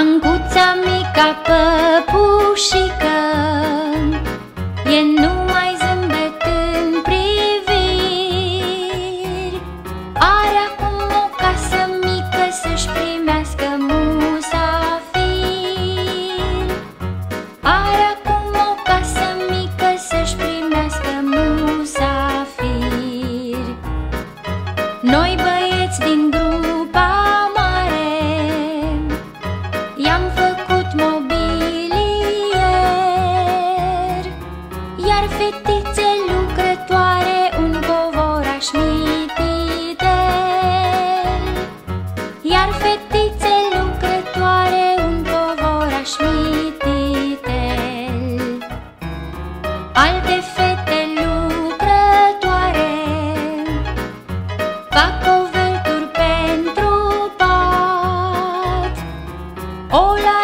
Anguța mica păpușică E numai zâmbet în priviri. Are acum o casă mică să-și primească musafiri. Are acum o casă mică să-și primească musafiri. Noi băieți din Dar fetițe lucrătoare un povoraș mititel. Alte fete lucrătoare Fac coverturi pentru pat. O la